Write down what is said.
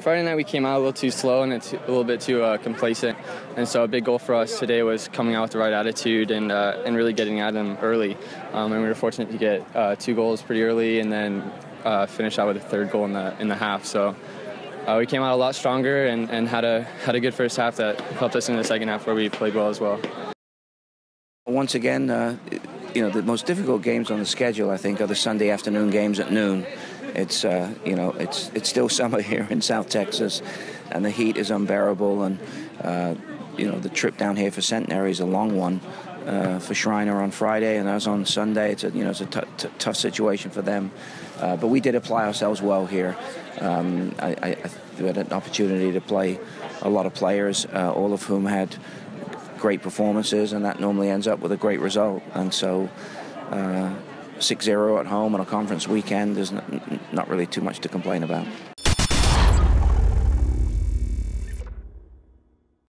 Friday night we came out a little too slow and it's a little bit too uh, complacent, and so a big goal for us today was coming out with the right attitude and uh, and really getting at them early. Um, and we were fortunate to get uh, two goals pretty early and then uh, finish out with a third goal in the in the half. So. Uh, we came out a lot stronger and, and had a had a good first half that helped us in the second half where we played well as well. Once again, uh, you know the most difficult games on the schedule I think are the Sunday afternoon games at noon. It's uh, you know it's it's still summer here in South Texas, and the heat is unbearable. And uh, you know the trip down here for Centenary is a long one. Uh, for Schreiner on Friday and us on Sunday, it's a you know it's a t- t- tough situation for them. Uh, but we did apply ourselves well here. Um, I, I, I, had an opportunity to play a lot of players, uh, all of whom had great performances, and that normally ends up with a great result. And so. Uh, 6 0 at home on a conference weekend, there's not, not really too much to complain about.